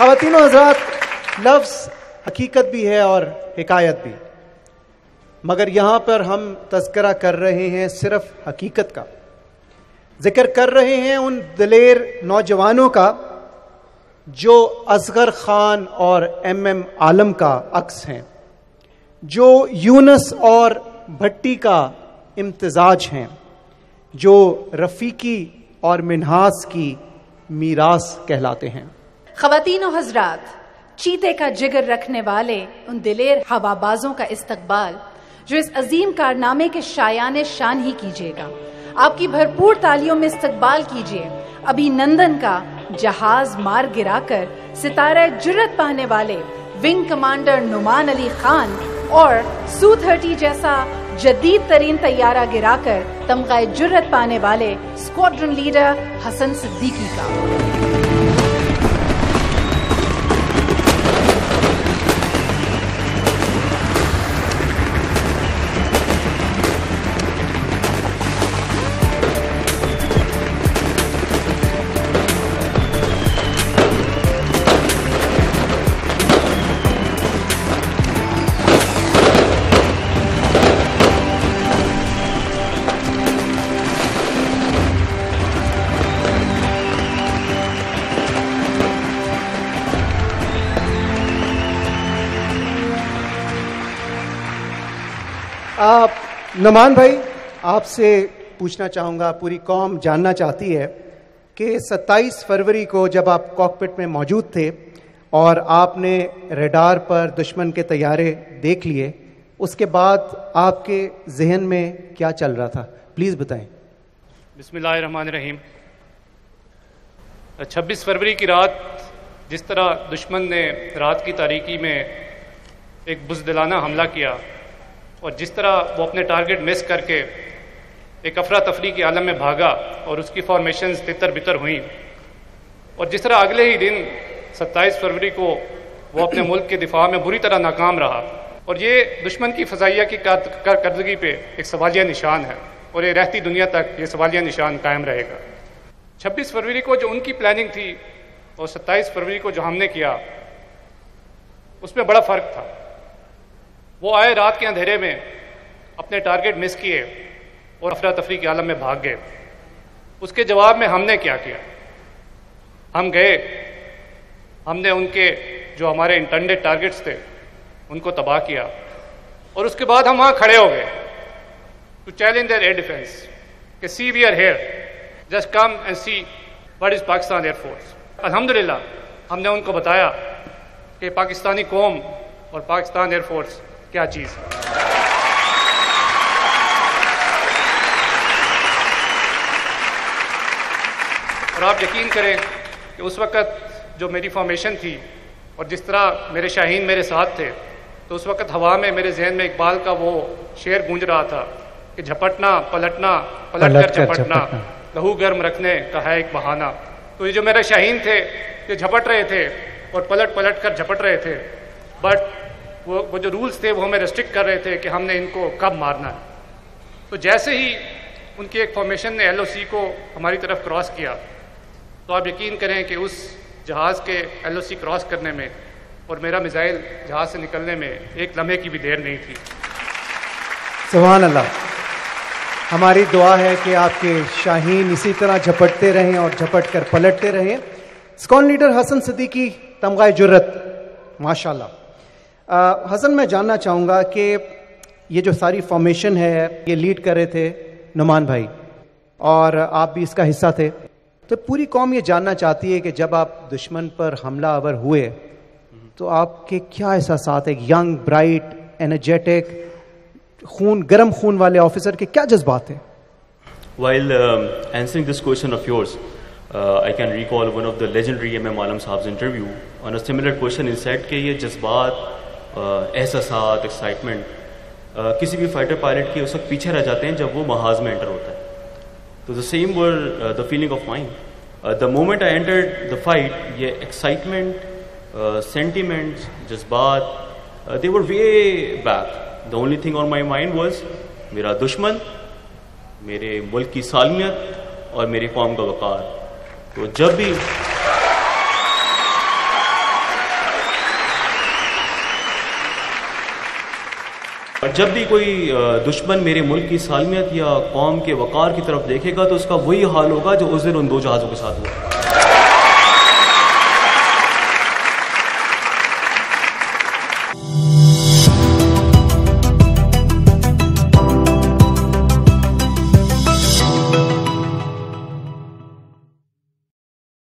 خواتین و حضرات، لفظ حقیقت بھی ہے اور حکایت بھی۔ مگر یہاں پر ہم تذکرہ کر رہے ہیں صرف حقیقت کا۔ ذکر کر رہے ہیں ان دلیر نوجوانوں کا جو اصغر خان اور ایم ایم عالم کا عکس ہیں، جو یونس اور بھٹی کا امتزاج ہیں، جو رفیقی اور منہاس کی میراث کہلاتے ہیں۔ خواتین و حضرات، چیتے کا جگر رکھنے والے ان دلیر ہوا بازوں کا استقبال، جو اس عظیم کارنامے کے شایان شان ہی کیجیے گا۔ آپ کی بھرپور تالیوں میں استقبال کیجیے۔ ابھی نندن کا جہاز مار گرا کر ستارہ جرت پانے والے ونگ کمانڈر نعمان علی خان اور سو تھرٹی جیسا جدید ترین طیارہ گرا کر تمغہ جرت پانے والے اسکواڈرن لیڈر حسن صدیقی کا۔ آپ نمان بھائی، آپ سے پوچھنا چاہوں گا، پوری قوم جاننا چاہتی ہے کہ ستائیس فروری کو جب آپ کاکپٹ میں موجود تھے اور آپ نے ریڈار پر دشمن کے طیارے دیکھ لیے، اس کے بعد آپ کے ذہن میں کیا چل رہا تھا؟ پلیز بتائیں۔ بسم اللہ الرحمن الرحیم۔ چھبیس فروری کی رات، جس طرح دشمن نے رات کی تاریکی میں ایک بزدلانہ حملہ کیا اور جس طرح وہ اپنے ٹارگٹ مس کر کے ایک افراتفری کے عالم میں بھاگا اور اس کی فارمیشنز تتر بتر ہوئیں۔ اور جس طرح اگلے ہی دن ستائیس فروری کو وہ اپنے ملک کے دفاع میں بری طرح ناکام رہا۔ اور یہ دشمن کی فضائیہ کی کارکردگی پہ ایک سوالیہ نشان ہے اور یہ رہتی دنیا تک یہ سوالیہ نشان قائم رہے گا۔ چھبیس فروری کو جو ان کی پلاننگ تھی اور ستائیس فروری کو جو ہم نے کیا، اس میں بڑا فرق تھا۔ وہ آئے رات کے اندھیرے میں، اپنے ٹارگٹ مس کیے اور افراتفری کے عالم میں بھاگ گئے۔ اس کے جواب میں ہم نے کیا کیا؟ ہم گئے۔ ہم نے ان کے جو ہمارے انٹرنڈیڈ ٹارگٹس تھے، ان کو تباہ کیا۔ اور اس کے بعد ہم وہاں کھڑے ہو گئے۔ To challenge their air defence کہ see we are here just come and see what is Pakistan air force الحمد للہ ہم نے ان کو بتایا کہ پاکستانی قوم اور پاکستان ایئر فورس کیا چیز؟ اور آپ یقین کریں کہ اس وقت جو میری فارمیشن تھی اور جس طرح میرے شاہین میرے ساتھ تھے تو اس وقت ہوا میں میرے ذہن میں اقبال کا وہ شعر گونج رہا تھا کہ جھپٹنا پلٹنا پلٹ کر جھپٹنا لہو گرم رکھنے کا ہے ایک بہانہ۔ تو یہ جو میرے شاہین تھے یہ جھپٹ رہے تھے اور پلٹ پلٹ کر جھپٹ رہے تھے۔ بٹ وہ جو رولز تھے وہ ہمیں ریسٹرکٹ کر رہے تھے کہ ہم نے ان کو کب مارنا ہے۔ تو جیسے ہی ان کی ایک فارمیشن نے ایل او سی کو ہماری طرف کراس کیا، تو آپ یقین کریں کہ اس جہاز کے ایل او سی کراس کرنے میں اور میرا میزائل جہاز سے نکلنے میں ایک لمحے کی بھی دیر نہیں تھی۔ سبحان اللہ۔ ہماری دعا ہے کہ آپ کے شاہین اسی طرح جھپٹتے رہیں اور جھپٹ کر پلٹتے رہیں۔ اسکون لیڈر حسن صدیقی، تمغہ جرت ماشاء اللہ حسن میں جاننا چاہوں گا کہ یہ جو ساری فارمیشن ہے یہ لیڈ کر رہے تھے نعمان بھائی اور آپ بھی اس کا حصہ تھے تو پوری قوم یہ جاننا چاہتی ہے کہ جب آپ دشمن پر حملہ آور ہوئے تو آپ کے کیا احساسات ہیں ینگ برائٹ انرجیٹک خون گرم خون والے آفیسر کے کیا جذبات ہیں While um, answering this question of yours, uh, I can recall one of the legendary M. M. Alam Saab's interview. On a similar question, he said کہ یہ جذبات احساسات ایکسائٹمنٹ کسی بھی فائٹر پائلٹ کے اس وقت پیچھے رہ جاتے ہیں جب وہ محاذ میں انٹر ہوتا ہے۔ تو the same were the feeling of mind the moment I enter the fight یہ ایکسائٹمنٹ سینٹیمنٹس جذبات they were way back the only thing on my mind was میرا دشمن، میرے ملک کی سالمیت اور میری قوم کا وقار۔ تو جب بھی اور جب بھی کوئی دشمن میرے ملک کی سالمیت یا قوم کے وقار کی طرف دیکھے گا تو اس کا وہی حال ہوگا جو اس دن ان دو جہازوں کے ساتھ ہوا۔